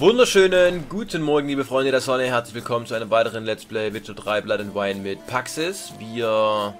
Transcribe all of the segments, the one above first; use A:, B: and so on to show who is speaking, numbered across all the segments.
A: Wunderschönen guten Morgen, liebe Freunde der Sonne. Herzlich willkommen zu einem weiteren Let's Play Witcher 3 Blood and Wine mit Paxis. Wir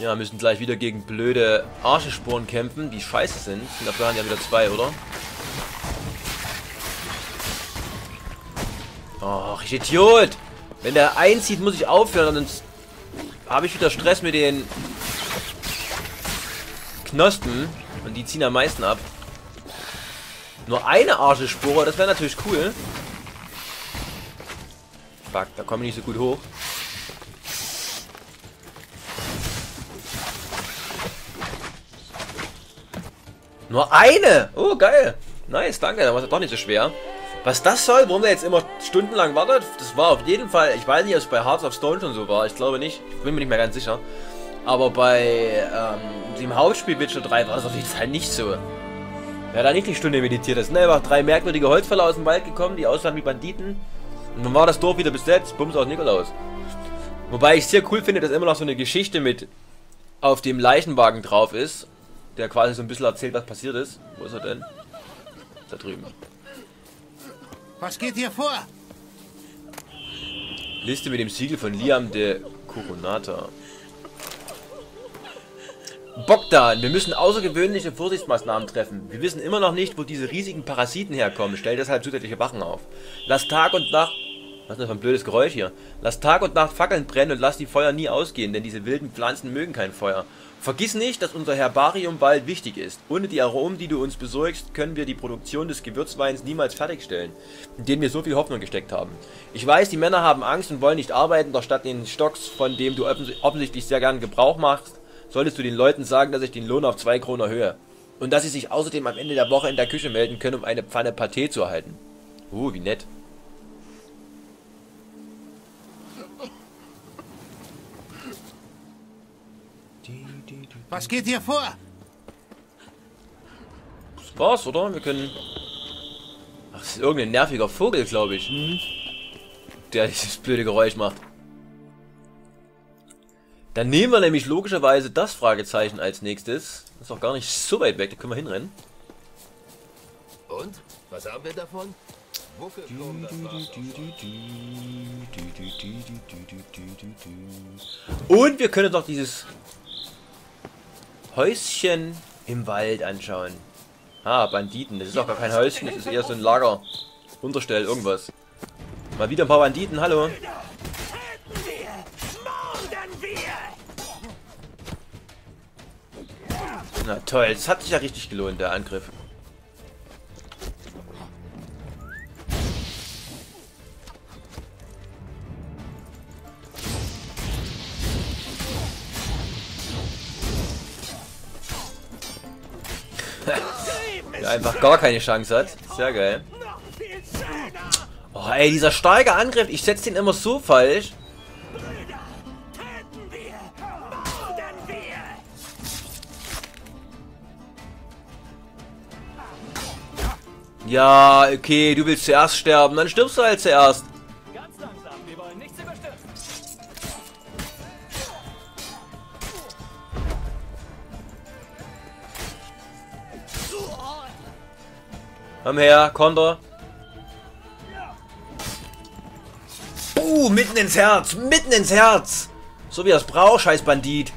A: ja, müssen gleich wieder gegen blöde Arschesporen kämpfen, die scheiße sind. Glaube, wir haben ja wieder zwei, oder? Och, ich Idiot! Wenn der einzieht, muss ich aufhören, sonst habe ich wieder Stress mit den Knospen. Und die ziehen am meisten ab. Nur eine Arschespore, das wäre natürlich cool. Fuck, da komme ich nicht so gut hoch. Nur eine! Oh, geil. Nice, danke. Da war es doch nicht so schwer. Was das soll, warum der jetzt immer stundenlang wartet, das war auf jeden Fall, ich weiß nicht, ob es bei Hearts of Stone schon so war, ich glaube nicht, ich bin mir nicht mehr ganz sicher. Aber bei ähm, dem Hauptspiel Witcher 3 war das auf jeden Fall nicht so. Wer da nicht die Stunde meditiert, das sind einfach drei merkwürdige Holzfäller aus dem Wald gekommen, die aussahen wie Banditen. Und dann war das Dorf wieder besetzt, Bums aus Nikolaus. Wobei ich sehr cool finde, dass immer noch so eine Geschichte mit auf dem Leichenwagen drauf ist, der quasi so ein bisschen erzählt, was passiert ist. Wo ist er denn? Da drüben.
B: Was geht hier vor?
A: Liste mit dem Siegel von Liam de Coronata. Bogdan, wir müssen außergewöhnliche Vorsichtsmaßnahmen treffen. Wir wissen immer noch nicht, wo diese riesigen Parasiten herkommen. Stell deshalb zusätzliche Wachen auf. Lass Tag und Nacht... Was ist das für ein blödes Geräusch hier? Lass Tag und Nacht Fackeln brennen und lass die Feuer nie ausgehen, denn diese wilden Pflanzen mögen kein Feuer. Vergiss nicht, dass unser Herbarium bald wichtig ist. Ohne die Aromen, die du uns besorgst, können wir die Produktion des Gewürzweins niemals fertigstellen, in den wir so viel Hoffnung gesteckt haben. Ich weiß, die Männer haben Angst und wollen nicht arbeiten, doch statt den Stocks, von dem du offensichtlich sehr gern Gebrauch machst, solltest du den Leuten sagen, dass ich den Lohn auf 2 Kronen erhöhe. Und dass sie sich außerdem am Ende der Woche in der Küche melden können, um eine Pfanne Pâté zu erhalten. Uh, wie nett.
B: Was geht hier vor?
A: Das war's, oder? Wir können... Ach, das ist irgendein nerviger Vogel, glaube ich. Hm? Der dieses blöde Geräusch macht. Dann nehmen wir nämlich logischerweise das Fragezeichen als nächstes. Das ist auch gar nicht so weit weg, da können wir hinrennen.
B: Und? Was haben wir davon?
A: Und wir können auch dieses Häuschen im Wald anschauen. Ah, Banditen. Das ist auch gar kein Häuschen, das ist eher so ein Lager. Unterstell, irgendwas. Mal wieder ein paar Banditen, hallo. Na toll, das hat sich ja richtig gelohnt, der Angriff. der einfach gar keine Chance hat. Sehr geil. Oh, ey, dieser starke Angriff. Ich setze den immer so falsch. Ja, okay, du willst zuerst sterben, dann stirbst du halt zuerst. Ganz langsam, wir wollen nichts überstürzen. Komm her, Konter. Uh, mitten ins Herz, mitten ins Herz. So wie er es braucht, scheiß Bandit.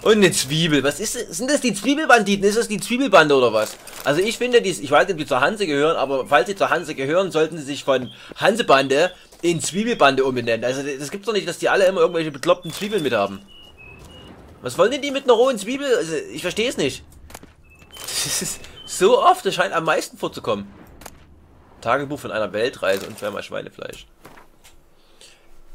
A: Und eine Zwiebel. Was ist das? Sind das die Zwiebelbanditen? Ist das die Zwiebelbande oder was? Also ich finde, die, ich weiß nicht, ob die zur Hanse gehören, aber falls sie zur Hanse gehören, sollten sie sich von Hansebande in Zwiebelbande umbenennen. Also das gibt's doch nicht, dass die alle immer irgendwelche bekloppten Zwiebeln mit haben. Was wollen denn die mit einer rohen Zwiebel? Also ich verstehe es nicht. Das ist so oft, das scheint am meisten vorzukommen. Tagebuch von einer Weltreise und zweimal Schweinefleisch.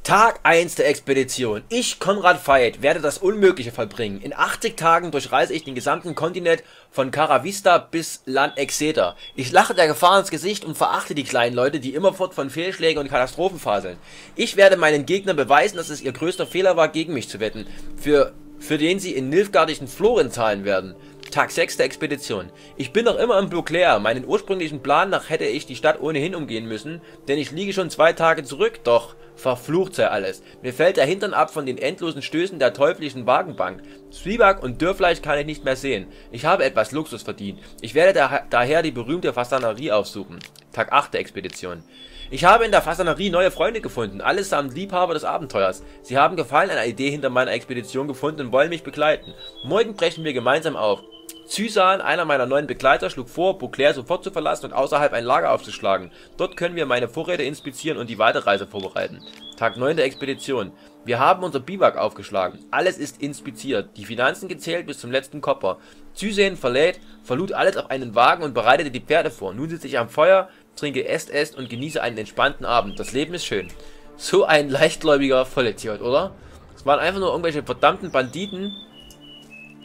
A: Tag 1 der Expedition. Ich, Konrad Veit, werde das Unmögliche vollbringen. In 80 Tagen durchreise ich den gesamten Kontinent von Caravista bis Land Exeter. Ich lache der Gefahr ins Gesicht und verachte die kleinen Leute, die immerfort von Fehlschlägen und Katastrophen faseln. Ich werde meinen Gegnern beweisen, dass es ihr größter Fehler war, gegen mich zu wetten, für, für den sie in nilfgaardischen Floren zahlen werden. Tag 6 der Expedition. Ich bin noch immer im Beauclair. Meinen ursprünglichen Plan nach hätte ich die Stadt ohnehin umgehen müssen, denn ich liege schon zwei Tage zurück, doch verflucht sei alles. Mir fällt der Hintern ab von den endlosen Stößen der teuflischen Wagenbank. Zwieback und Dürrfleisch kann ich nicht mehr sehen. Ich habe etwas Luxus verdient. Ich werde da daher die berühmte Fasanerie aufsuchen. Tag 8 der Expedition. Ich habe in der Fasanerie neue Freunde gefunden, allesamt Liebhaber des Abenteuers. Sie haben Gefallen an der Idee hinter meiner Expedition gefunden und wollen mich begleiten. Morgen brechen wir gemeinsam auf. Zysan, einer meiner neuen Begleiter, schlug vor, Beauclair sofort zu verlassen und außerhalb ein Lager aufzuschlagen. Dort können wir meine Vorräte inspizieren und die Weiterreise vorbereiten. Tag 9 der Expedition. Wir haben unser Biwak aufgeschlagen. Alles ist inspiziert, die Finanzen gezählt bis zum letzten Kopper. Zysen verlädt, verlud alles auf einen Wagen und bereitete die Pferde vor. Nun sitze ich am Feuer, trinke Est, Est und genieße einen entspannten Abend. Das Leben ist schön. So ein leichtgläubiger Vollidiot, oder? Es waren einfach nur irgendwelche verdammten Banditen.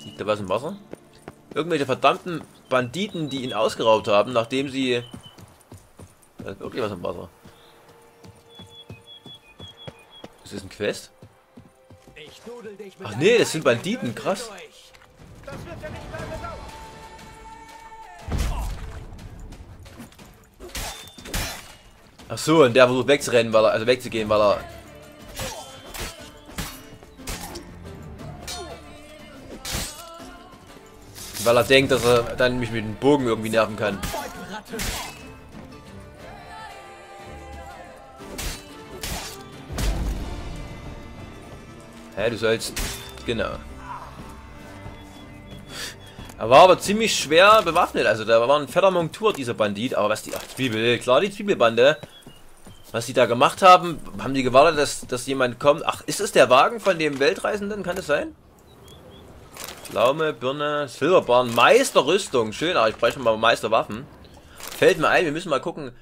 A: Liegt da was im Wasser? Irgendwelche verdammten Banditen, die ihn ausgeraubt haben, nachdem sie... Da ist wirklich was im Wasser. Ist das ein Quest? Ach nee, das sind Banditen, krass. Ach so, und der versucht wegzurennen, weil er, also wegzugehen, weil er... Weil er denkt, dass er dann mich mit dem Bogen irgendwie nerven kann. Hä, du sollst... Genau. Er war aber ziemlich schwer bewaffnet, also da war ein fetter Montur, dieser Bandit, aber was die... Ach, Zwiebel, klar, die Zwiebelbande. Was die da gemacht haben, haben die gewartet, dass, dass jemand kommt. Ach, ist es der Wagen von dem Weltreisenden? Kann das sein? Pflaume, Birne, Silberborn, Meisterrüstung. Schön, aber ich schon mal Meisterwaffen. Fällt mir ein, wir müssen mal gucken.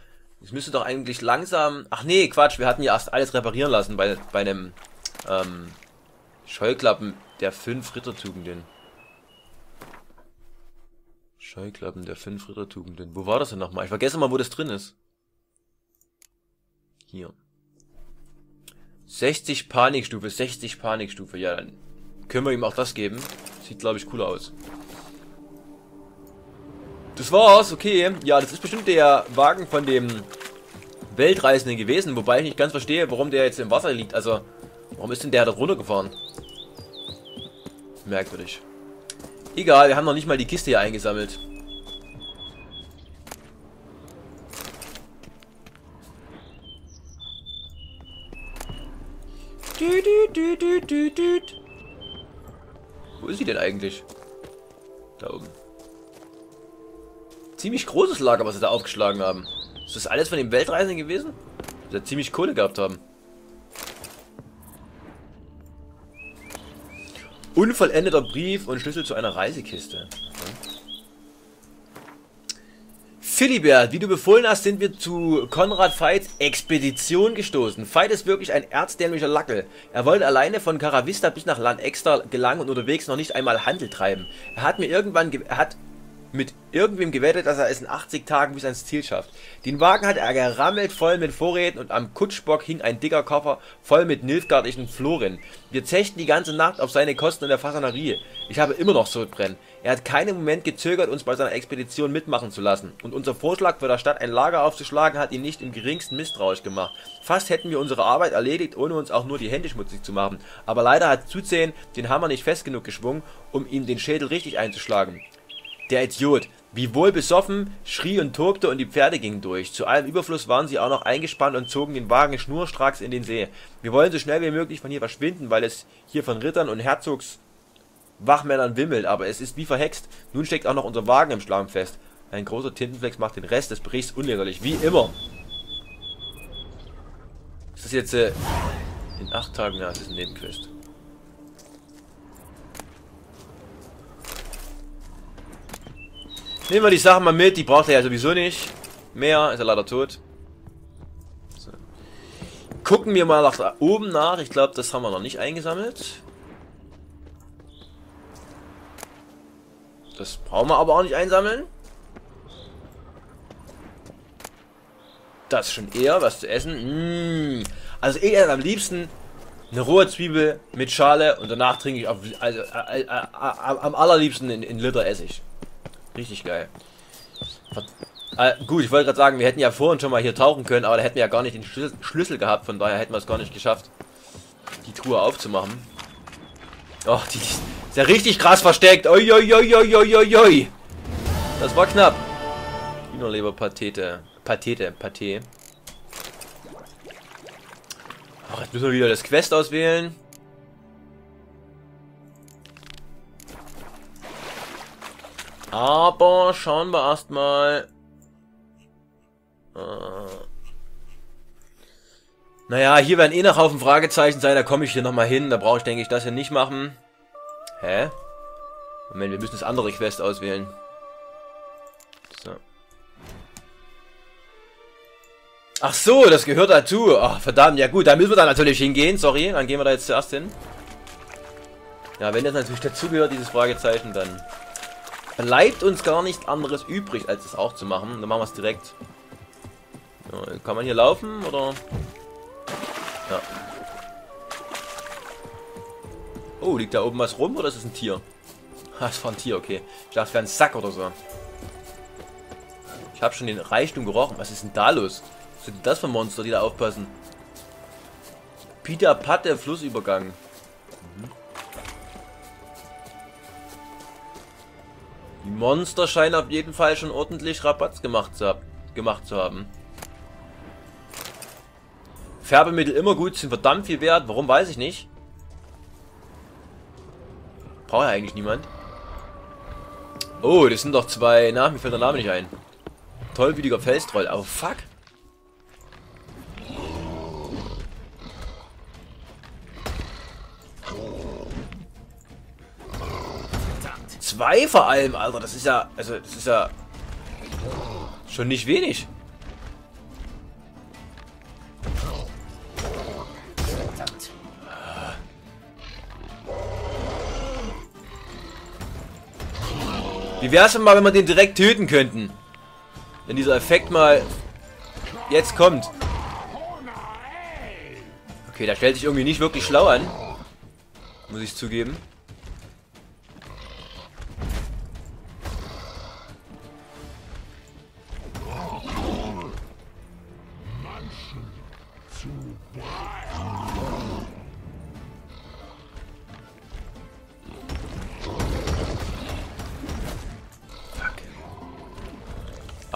A: Es müsste doch eigentlich langsam... Ach nee, Quatsch, wir hatten ja erst alles reparieren lassen bei, bei einem ähm, Scheuklappen der fünf Rittertugenden. Scheuklappen der fünf Rittertugenden. Wo war das denn nochmal? Ich vergesse mal, wo das drin ist. Hier. 60 Panikstufe, 60 Panikstufe. Ja, dann können wir ihm auch das geben. Sieht, glaube ich, cooler aus. Das war's, okay. Ja, das ist bestimmt der Wagen von dem Weltreisenden gewesen, wobei ich nicht ganz verstehe, warum der jetzt im Wasser liegt. Also, warum ist denn der da runtergefahren? Merkwürdig. Egal, wir haben noch nicht mal die Kiste hier eingesammelt. Wo ist sie denn eigentlich? Da oben. Ziemlich großes Lager, was sie da aufgeschlagen haben. Ist das alles von den Weltreisenden gewesen? Die ziemlich Kohle gehabt haben. Unvollendeter Brief und Schlüssel zu einer Reisekiste. Philibert, wie du befohlen hast, sind wir zu Konrad Veits Expedition gestoßen. Veit ist wirklich ein erzdämlicher Lackel. Er wollte alleine von Caravista bis nach Land Exter gelangen und unterwegs noch nicht einmal Handel treiben. Er hat mir irgendwann, er hat mit irgendwem gewettet, dass er es in 80 Tagen bis ans Ziel schafft. Den Wagen hat er gerammelt voll mit Vorräten und am Kutschbock hing ein dicker Koffer voll mit nilfgaardischen Floren. Wir zechten die ganze Nacht auf seine Kosten in der Fasanerie. Ich habe immer noch Sodbrennen. Er hat keinen Moment gezögert, uns bei seiner Expedition mitmachen zu lassen. Und unser Vorschlag für der Stadt ein Lager aufzuschlagen hat ihn nicht im geringsten misstrauisch gemacht. Fast hätten wir unsere Arbeit erledigt, ohne uns auch nur die Hände schmutzig zu machen. Aber leider hat Zuzehen den Hammer nicht fest genug geschwungen, um ihm den Schädel richtig einzuschlagen. Der Idiot. Wie wohl besoffen, schrie und tobte und die Pferde gingen durch. Zu allem Überfluss waren sie auch noch eingespannt und zogen den Wagen schnurstracks in den See. Wir wollen so schnell wie möglich von hier verschwinden, weil es hier von Rittern und Herzogs Wachmännern wimmelt, aber es ist wie verhext. Nun steckt auch noch unser Wagen im Schlamm fest. Ein großer Tintenflex macht den Rest des Berichts unleserlich, wie immer. Ist das jetzt äh, in acht Tagen? Ja, es ist ein Nebenquest. Nehmen wir die Sachen mal mit, die braucht er ja sowieso nicht. Mehr, ist er leider tot. So. Gucken wir mal nach oben nach. Ich glaube, das haben wir noch nicht eingesammelt. Das brauchen wir aber auch nicht einsammeln. Das ist schon eher was zu essen. Mmh. Also eher am liebsten Eine rohe Zwiebel mit Schale und danach trinke ich auf, also, äh, äh, äh, am allerliebsten in, in Liter Essig. Richtig geil. Äh, gut, ich wollte gerade sagen, wir hätten ja vorhin schon mal hier tauchen können, aber da hätten wir ja gar nicht den Schlüssel, gehabt, von daher hätten wir es gar nicht geschafft, die Truhe aufzumachen. Oh, die, die ist ja richtig krass versteckt. Oi, oi, oi, oi. Das war knapp. Hühnerleber-Patete. Patete, Paté. Ach, jetzt müssen wir wieder das Quest auswählen. Aber schauen wir erstmal. Äh, naja, hier werden eh noch Haufen Fragezeichen sein. Da komme ich hier nochmal hin. Da brauche ich, denke ich, das hier nicht machen. Hä? Moment, wir müssen das andere Quest auswählen. So. Ach so, das gehört dazu. Ach, verdammt. Ja gut, da müssen wir da natürlich hingehen. Sorry, dann gehen wir da jetzt zuerst hin. Ja, wenn das natürlich dazugehört, dieses Fragezeichen, dann bleibt uns gar nichts anderes übrig, als es auch zu machen. Dann machen wir es direkt. Ja, kann man hier laufen, oder? Ja. Oh, liegt da oben was rum, oder ist es ein Tier? Das war ein Tier, okay. Ich dachte, es wäre ein Sack oder so. Ich habe schon den Reichtum gerochen. Was ist denn da los? Was sind das für Monster, die da aufpassen? Peter Patte, Flussübergang. Monster scheinen auf jeden Fall schon ordentlich Rabatz gemacht zu, gemacht zu haben. Färbemittel immer gut, sind verdammt viel wert. Warum, weiß ich nicht. Braucht ja eigentlich niemand. Oh, das sind doch zwei... Na, mir fällt der Name nicht ein. Tollwütiger Felstroll. Oh, fuck. Zwei vor allem, Alter. Das ist ja... Also, das ist ja... Schon nicht wenig. Wie wäre es denn mal, wenn wir den direkt töten könnten? Wenn dieser Effekt mal jetzt kommt. Okay, da stellt sich irgendwie nicht wirklich schlau an. Muss ich zugeben.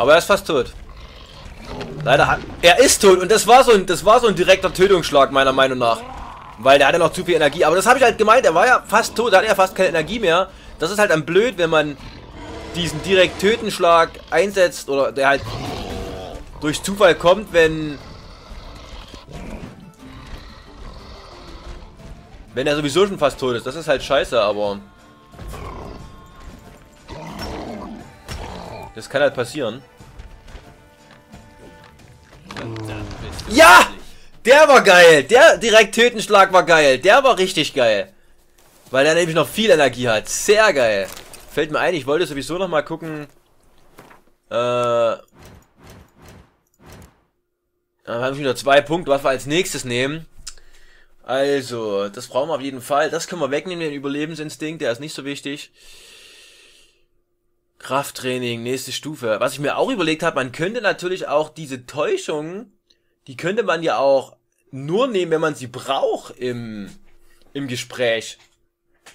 A: Aber er ist fast tot. Leider hat... Er ist tot und das war so ein, das war so ein direkter Tötungsschlag, meiner Meinung nach. Weil der hatte noch zu viel Energie. Aber das habe ich halt gemeint, er war ja fast tot, er hatte ja fast keine Energie mehr. Das ist halt dann blöd, wenn man diesen direkt Tötenschlag einsetzt oder der halt durch Zufall kommt, wenn wenn er sowieso schon fast tot ist. Das ist halt scheiße, aber das kann halt passieren. Ja! Der war geil. Der direkt Tötenschlag war geil. Der war richtig geil. Weil er nämlich noch viel Energie hat. Sehr geil. Fällt mir ein, ich wollte sowieso noch mal gucken. Äh. Dann haben wir wieder zwei Punkte, was wir als nächstes nehmen. Also, das brauchen wir auf jeden Fall. Das können wir wegnehmen, den Überlebensinstinkt, der ist nicht so wichtig. Krafttraining, nächste Stufe. Was ich mir auch überlegt habe, man könnte natürlich auch diese Täuschung die könnte man ja auch nur nehmen, wenn man sie braucht im, im Gespräch.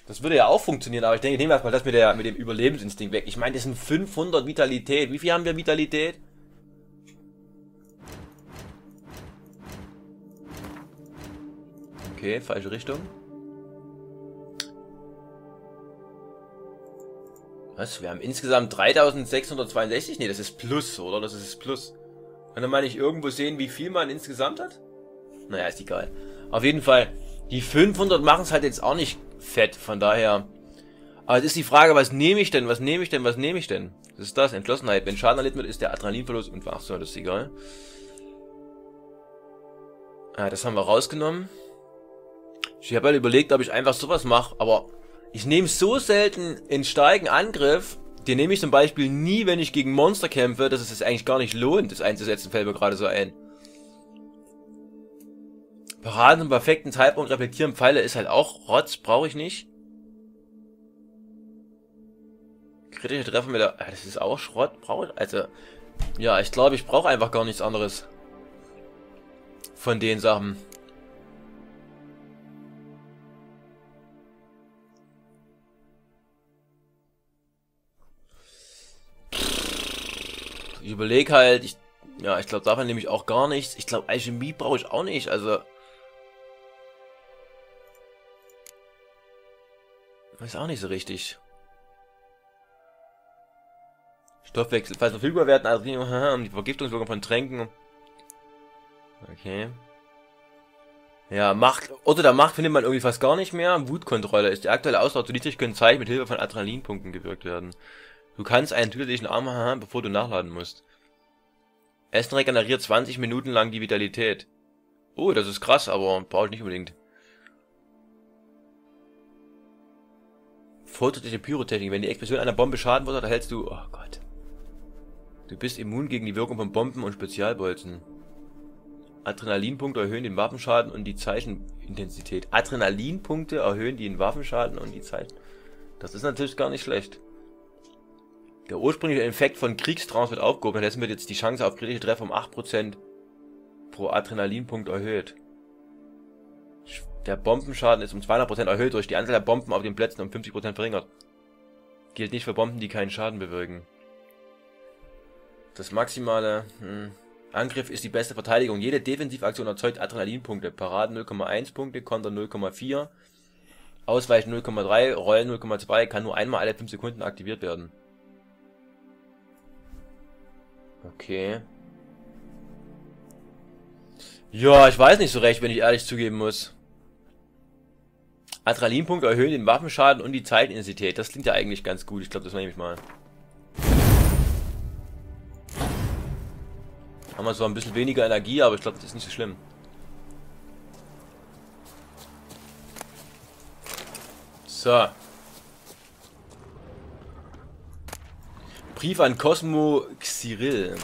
A: Das würde ja auch funktionieren, aber ich denke, nehmen wir erstmal das mit, der, mit dem Überlebensinstinkt weg. Ich meine, das sind 500 Vitalität. Wie viel haben wir Vitalität? Okay, falsche Richtung. Was? Wir haben insgesamt 3662? Ne, das ist Plus, oder? Das ist Plus. Kann man nicht irgendwo sehen, wie viel man insgesamt hat? Naja, ist egal. Auf jeden Fall, die 500 machen es halt jetzt auch nicht fett, von daher... Aber es ist die Frage, was nehme ich denn, was nehme ich denn, was nehme ich denn? Das ist das, Entschlossenheit. Wenn Schaden erlitten wird, ist der Adrenalinverlust und... Ach so, das ist egal. Ja, das haben wir rausgenommen. Ich habe halt überlegt, ob ich einfach sowas mache, aber ich nehme so selten in starken Angriff, den nehme ich zum Beispiel nie, wenn ich gegen Monster kämpfe, dass es sich eigentlich gar nicht lohnt, das einzusetzen, fällt mir gerade so ein. Paraden zum perfekten Zeitpunkt reflektieren Pfeile ist halt auch Rotz, brauche ich nicht. Kritische Treffer mit der... Das ist auch Schrott, brauche ich... Also, ja, ich glaube, ich brauche einfach gar nichts anderes. Von den Sachen. Ich überlege halt, ich, ja, ich glaube, davon nehme ich auch gar nichts. Ich glaube, Alchemie brauche ich auch nicht, also... Weiß auch nicht so richtig. Stoffwechsel, falls verfügbar werden, also die Vergiftungswirkung von Tränken. Okay. Ja, Macht, Orte der Macht findet man irgendwie fast gar nicht mehr. Wutkontrolle ist die aktuelle Ausdauer zu niedrig, können Zeichen mit Hilfe von Adrenalinpunkten gewirkt werden. Du kannst einen zusätzlichen Arm haben, bevor du nachladen musst. Essen regeneriert 20 Minuten lang die Vitalität. Oh, das ist krass, aber brauche ich nicht unbedingt. Fortschrittliche Pyrotechnik. Wenn die Explosion einer Bombe Schaden wird, erhältst du... Oh Gott. Du bist immun gegen die Wirkung von Bomben und Spezialbolzen. Adrenalinpunkte erhöhen den Waffenschaden und die Zeichenintensität. Adrenalinpunkte erhöhen den Waffenschaden und die Zeichen... Das ist natürlich gar nicht schlecht. Der ursprüngliche Effekt von Kriegstraumas wird aufgehoben, dessen wird jetzt die Chance auf kritische Treffer um 8% pro Adrenalinpunkt erhöht. Der Bombenschaden ist um 200% erhöht durch die Anzahl der Bomben auf den Plätzen um 50% verringert. Gilt nicht für Bomben, die keinen Schaden bewirken. Das maximale hm, Angriff ist die beste Verteidigung. Jede Defensivaktion erzeugt Adrenalinpunkte. Paraden 0,1 Punkte, Konter 0,4, Ausweichen 0,3, Rollen 0,2, kann nur einmal alle 5 Sekunden aktiviert werden. Okay. Ja, ich weiß nicht so recht, wenn ich ehrlich zugeben muss. Adrenalinpunkte erhöhen den Waffenschaden und die Zeitintensität. Das klingt ja eigentlich ganz gut. Ich glaube, das nehme ich mal. Haben wir zwar ein bisschen weniger Energie, aber ich glaube, das ist nicht so schlimm. So. Brief an Cosmo Xyril.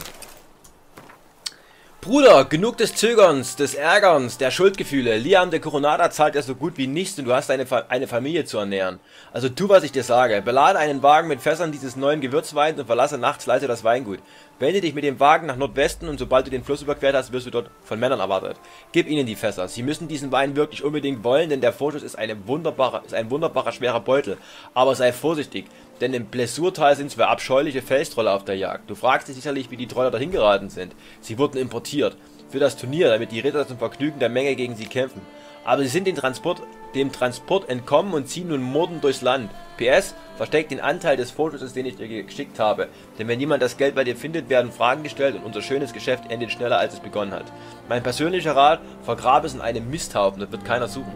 A: Bruder, genug des Zögerns, des Ärgerns, der Schuldgefühle. Liam der Coronada zahlt ja so gut wie nichts und du hast eine, Fa eine Familie zu ernähren. Also tu, was ich dir sage. Belade einen Wagen mit Fässern dieses neuen Gewürzweins und verlasse nachts leise das Weingut. Wende dich mit dem Wagen nach Nordwesten und sobald du den Fluss überquert hast, wirst du dort von Männern erwartet. Gib ihnen die Fässer. Sie müssen diesen Wein wirklich unbedingt wollen, denn der Vorschuss ist, eine wunderbare, ist ein wunderbarer schwerer Beutel. Aber sei vorsichtig, denn im Blessurtal sind zwei abscheuliche Felstroller auf der Jagd. Du fragst dich sicherlich, wie die Troller dahin geraten sind. Sie wurden importiert. Für das Turnier, damit die Ritter zum Vergnügen der Menge gegen sie kämpfen. Aber sie sind den Transport, dem Transport entkommen und ziehen nun morden durchs Land. PS, versteckt den Anteil des Vorschusses, den ich dir geschickt habe. Denn wenn jemand das Geld bei dir findet, werden Fragen gestellt und unser schönes Geschäft endet schneller, als es begonnen hat. Mein persönlicher Rat, vergrabe es in einem Misthaufen, das wird keiner suchen.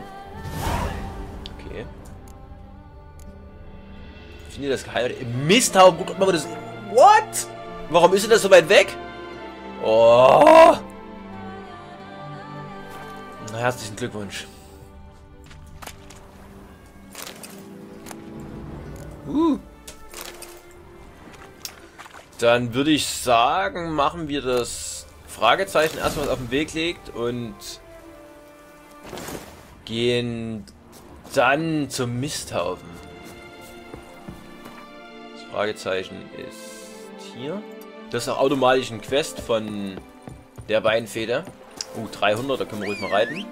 A: Okay. Finde das geil. Im Misthaufen, guck mal, das... What? Warum ist denn das so weit weg? Oh! Na, herzlichen Glückwunsch. Uh. Dann würde ich sagen, machen wir das Fragezeichen erstmal auf den Weg legt und gehen dann zum Misthaufen. Das Fragezeichen ist hier. Das ist auch automatisch ein Quest von der Weinfeder. Uh, 300, da können wir ruhig mal reiten.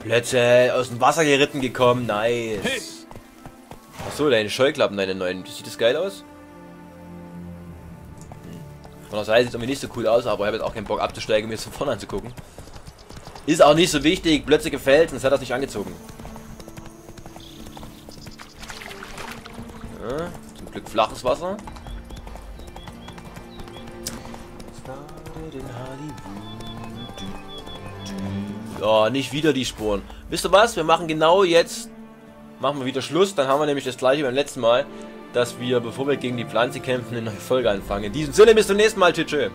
A: Plötzlich aus dem Wasser geritten gekommen, nice. Achso, deine Scheuklappen, deine neuen. Sieht das geil aus? Von der Seite sieht es irgendwie nicht so cool aus, aber ich habe jetzt auch keinen Bock abzusteigen, mir das von vorne anzugucken. Ist auch nicht so wichtig, plötzlich gefällt, sonst hat er nicht angezogen. Ja, zum Glück flaches Wasser. Oh, nicht wieder die Spuren. Wisst ihr was? Wir machen genau jetzt machen wir wieder Schluss. Dann haben wir nämlich das gleiche beim letzten Mal, dass wir, bevor wir gegen die Pflanze kämpfen, eine neue Folge anfangen. In diesem Sinne, bis zum nächsten Mal. Tschüss.